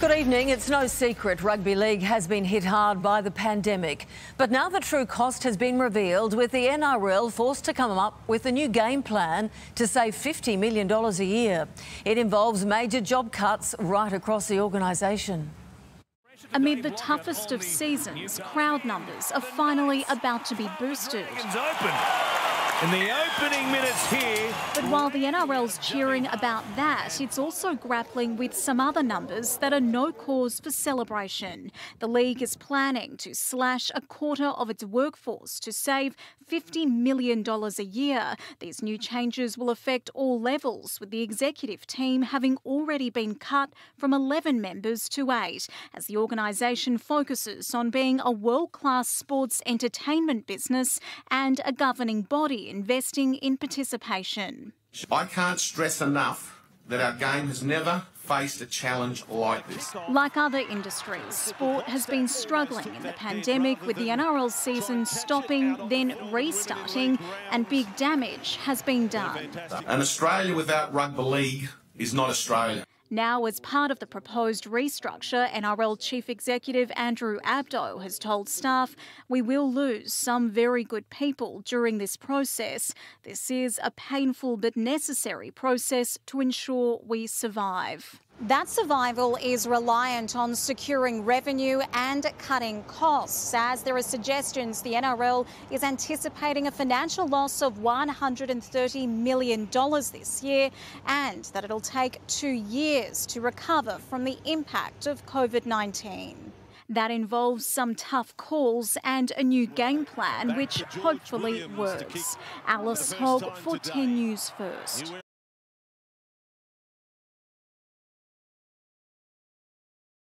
Good evening. It's no secret rugby league has been hit hard by the pandemic. But now the true cost has been revealed with the NRL forced to come up with a new game plan to save $50 million a year. It involves major job cuts right across the organisation. Amid the toughest of seasons, crowd numbers are finally about to be boosted in the opening minutes here. But while the NRL's cheering about that, it's also grappling with some other numbers that are no cause for celebration. The league is planning to slash a quarter of its workforce to save $50 million a year. These new changes will affect all levels, with the executive team having already been cut from 11 members to 8, as the organisation focuses on being a world class sports entertainment business and a governing body investing in participation. I can't stress enough that our game has never faced a challenge like this. Like other industries, sport has been struggling in the pandemic with the NRL season stopping, then restarting, and big damage has been done. An Australia without rugby league is not Australia. Now, as part of the proposed restructure, NRL Chief Executive Andrew Abdo has told staff, We will lose some very good people during this process. This is a painful but necessary process to ensure we survive. That survival is reliant on securing revenue and cutting costs, as there are suggestions the NRL is anticipating a financial loss of $130 million this year and that it'll take two years to recover from the impact of COVID 19. That involves some tough calls and a new game plan, which hopefully works. Alice Hogg for 10 News First.